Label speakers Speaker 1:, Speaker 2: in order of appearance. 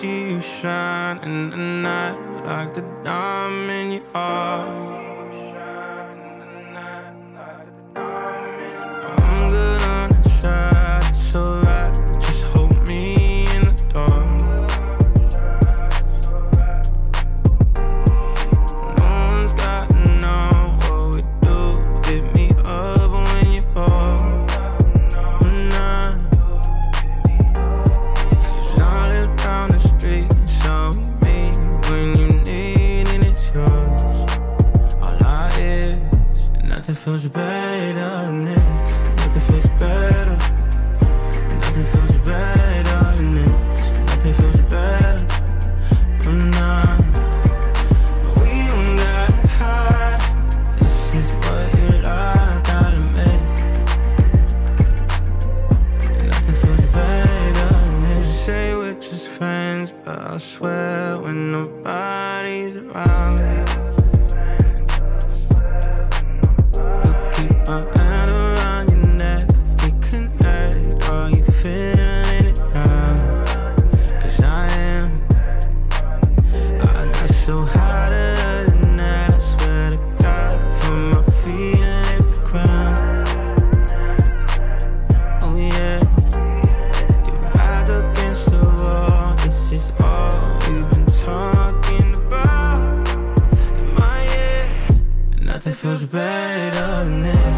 Speaker 1: see you shine in the night like the diamond you are. Nothing feels better than this. Nothing feels better. Nothing feels better than this. Nothing feels better. I'm. We don't got high. This is what you like out of me. Nothing feels better than this. You say we're just friends, but I swear when nobody's around. feels better than this